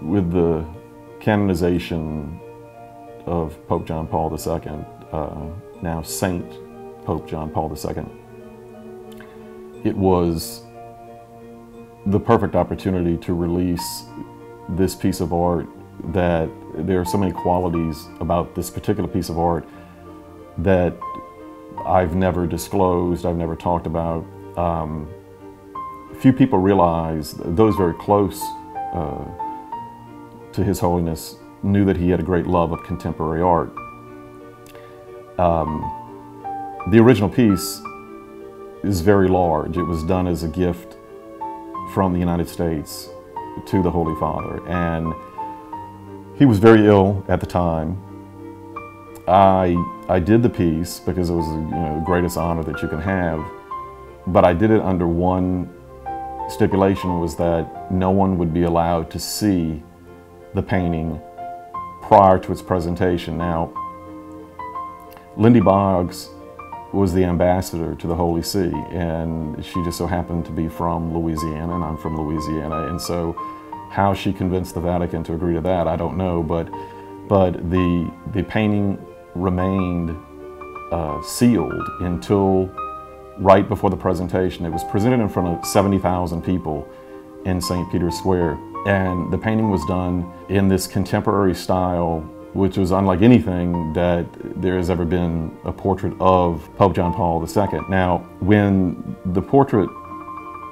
with the canonization of Pope John Paul II, uh, now Saint Pope John Paul II, it was the perfect opportunity to release this piece of art that there are so many qualities about this particular piece of art that I've never disclosed, I've never talked about. Um, few people realize, those very close uh, to His Holiness knew that he had a great love of contemporary art. Um, the original piece is very large. It was done as a gift from the United States to the Holy Father. And he was very ill at the time. I, I did the piece because it was you know, the greatest honor that you can have, but I did it under one stipulation was that no one would be allowed to see the painting prior to its presentation. Now, Lindy Boggs was the ambassador to the Holy See, and she just so happened to be from Louisiana, and I'm from Louisiana, and so how she convinced the Vatican to agree to that, I don't know, but but the the painting remained uh, sealed until right before the presentation. It was presented in front of 70,000 people in St. Peter's Square, and the painting was done in this contemporary style which was unlike anything that there has ever been a portrait of Pope John Paul II. Now, when the portrait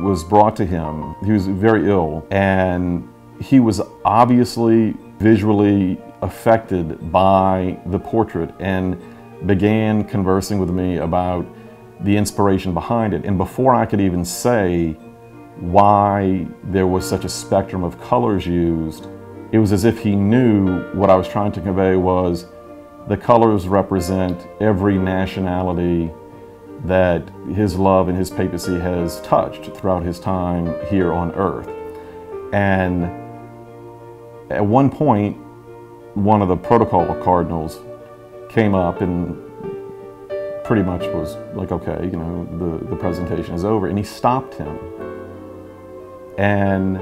was brought to him, he was very ill, and he was obviously visually affected by the portrait and began conversing with me about the inspiration behind it. And before I could even say why there was such a spectrum of colors used, it was as if he knew what I was trying to convey was the colors represent every nationality that his love and his papacy has touched throughout his time here on earth. And at one point, one of the protocol cardinals came up and pretty much was like, okay, you know, the, the presentation is over. And he stopped him. And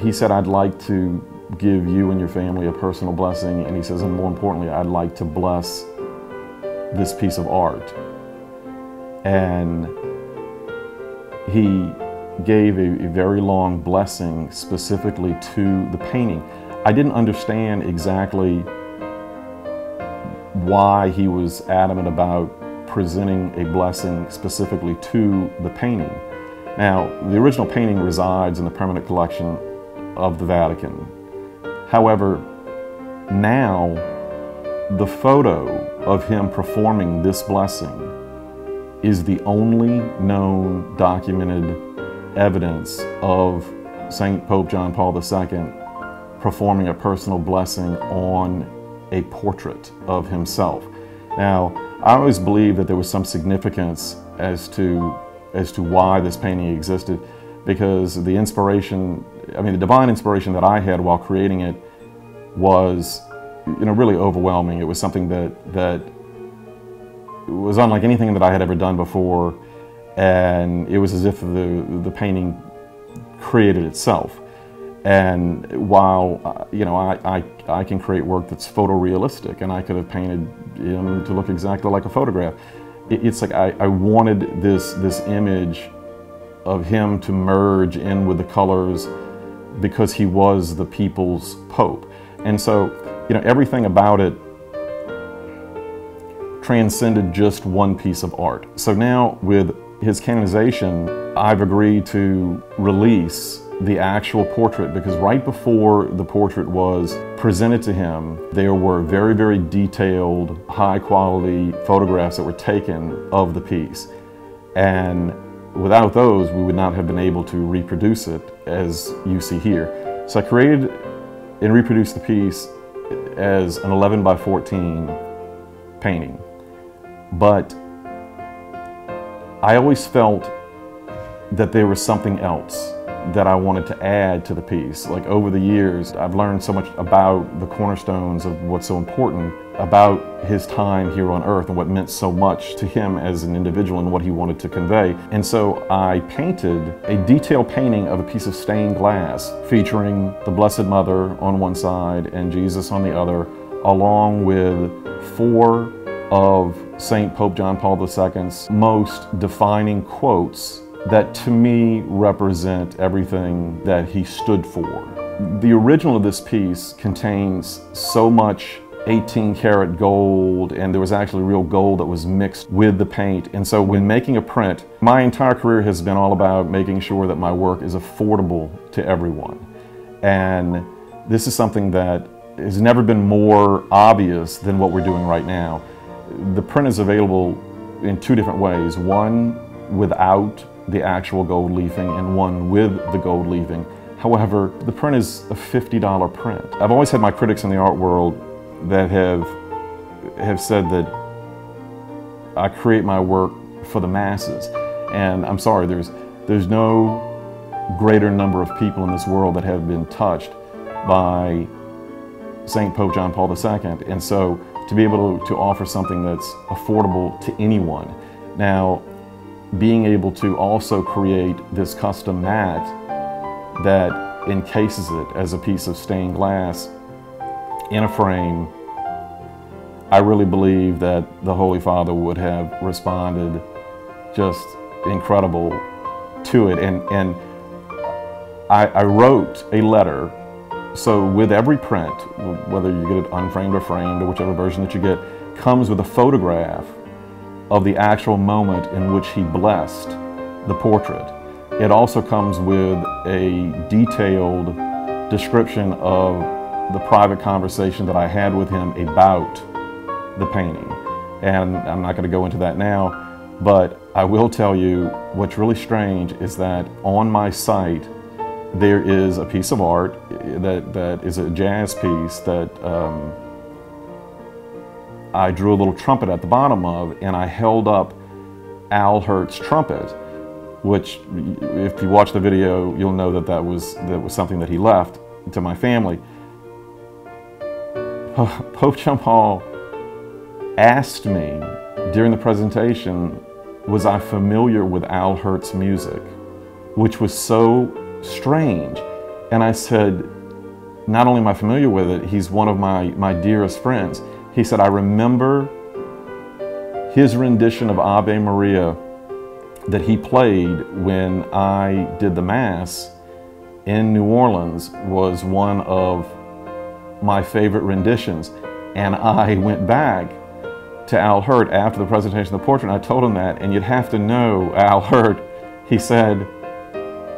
he said, I'd like to give you and your family a personal blessing. And he says, and more importantly, I'd like to bless this piece of art. And he gave a, a, very long blessing specifically to the painting. I didn't understand exactly why he was adamant about presenting a blessing specifically to the painting. Now, the original painting resides in the permanent collection of the Vatican. However, now the photo of him performing this blessing is the only known documented evidence of St. Pope John Paul II performing a personal blessing on a portrait of himself. Now, I always believed that there was some significance as to, as to why this painting existed because the inspiration I mean, the divine inspiration that I had while creating it was, you know, really overwhelming. It was something that that was unlike anything that I had ever done before, and it was as if the the painting created itself. And while uh, you know, I, I I can create work that's photorealistic, and I could have painted him to look exactly like a photograph. It's like I, I wanted this this image of him to merge in with the colors because he was the people's pope. And so, you know, everything about it transcended just one piece of art. So now with his canonization, I've agreed to release the actual portrait because right before the portrait was presented to him, there were very, very detailed, high quality photographs that were taken of the piece. And Without those, we would not have been able to reproduce it as you see here. So I created and reproduced the piece as an 11 by 14 painting. But I always felt that there was something else that I wanted to add to the piece. Like over the years, I've learned so much about the cornerstones of what's so important about his time here on earth and what meant so much to him as an individual and what he wanted to convey. And so I painted a detailed painting of a piece of stained glass featuring the Blessed Mother on one side and Jesus on the other, along with four of St. Pope John Paul II's most defining quotes that to me represent everything that he stood for. The original of this piece contains so much 18 karat gold and there was actually real gold that was mixed with the paint. And so when making a print, my entire career has been all about making sure that my work is affordable to everyone. And this is something that has never been more obvious than what we're doing right now. The print is available in two different ways. One without the actual gold leafing and one with the gold leafing. However, the print is a $50 print. I've always had my critics in the art world that have, have said that I create my work for the masses. And I'm sorry, there's, there's no greater number of people in this world that have been touched by St. Pope John Paul II. And so to be able to, to offer something that's affordable to anyone. Now, being able to also create this custom mat that encases it as a piece of stained glass in a frame, I really believe that the Holy Father would have responded just incredible to it. And, and I, I wrote a letter. So with every print, whether you get it unframed or framed or whichever version that you get, comes with a photograph of the actual moment in which he blessed the portrait. It also comes with a detailed description of the private conversation that I had with him about the painting. And I'm not going to go into that now, but I will tell you what's really strange is that on my site there is a piece of art that, that is a jazz piece that um, I drew a little trumpet at the bottom of, and I held up Al Hirt's trumpet, which, if you watch the video, you'll know that that was, that was something that he left to my family. Pope John Paul asked me during the presentation, was I familiar with Al Hirt's music, which was so strange. And I said, not only am I familiar with it, he's one of my, my dearest friends. He said, I remember his rendition of Ave Maria that he played when I did the Mass in New Orleans was one of my favorite renditions. And I went back to Al Hirt after the presentation of the portrait and I told him that. And you'd have to know Al Hirt, he said,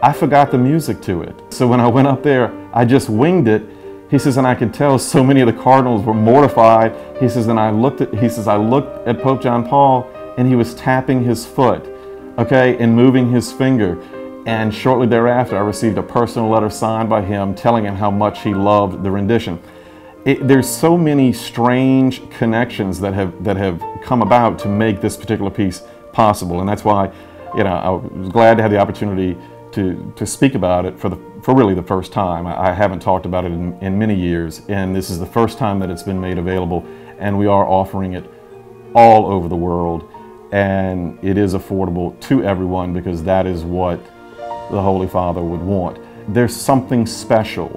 I forgot the music to it. So when I went up there, I just winged it he says, and I could tell so many of the cardinals were mortified. He says, and I looked at, he says, I looked at Pope John Paul and he was tapping his foot, okay, and moving his finger. And shortly thereafter, I received a personal letter signed by him telling him how much he loved the rendition. It, there's so many strange connections that have, that have come about to make this particular piece possible. And that's why, you know, I was glad to have the opportunity to, to speak about it for, the, for really the first time. I, haven't talked about it in, in many years, and this is the first time that it's been made available, and we are offering it all over the world, and it is affordable to everyone because that is what the Holy Father would want. There's something special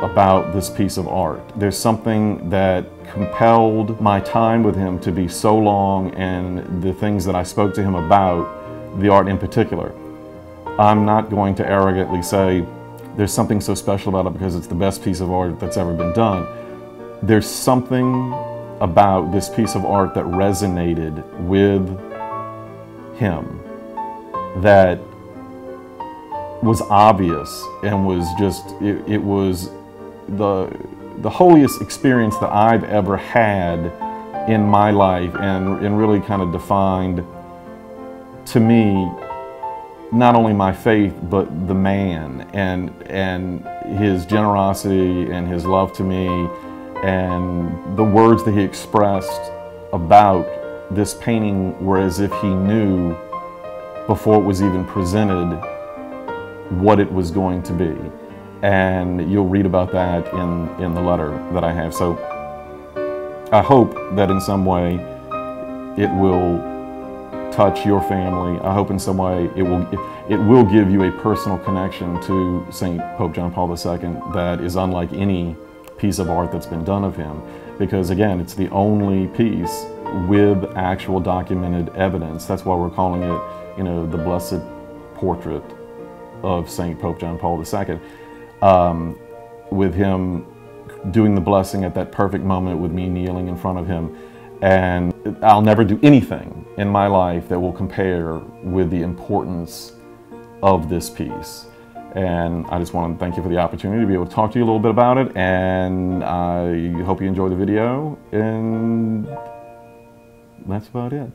about this piece of art. There's something that compelled my time with him to be so long and the things that I spoke to him about, the art in particular. I'm not going to arrogantly say there's something so special about it because it's the best piece of art that's ever been done. There's something about this piece of art that resonated with him that was obvious and was just, it, it was the, the holiest experience that I've ever had in my life and, and really kind of defined to me not only my faith, but the man and, and his generosity and his love to me and the words that he expressed about this painting were as if he knew before it was even presented what it was going to be. And you'll read about that in, in the letter that I have. So I hope that in some way it will touch your family. I hope in some way it will, it, will give you a personal connection to St. Pope John Paul II that is unlike any piece of art that's been done of him. Because again, it's the only piece with actual documented evidence. That's why we're calling it, you know, the blessed portrait of St. Pope John Paul II. Um, with him doing the blessing at that perfect moment with me kneeling in front of him. And I'll never do anything in my life that will compare with the importance of this piece. And I just want to thank you for the opportunity to be able to talk to you a little bit about it. And I hope you enjoy the video. And that's about it.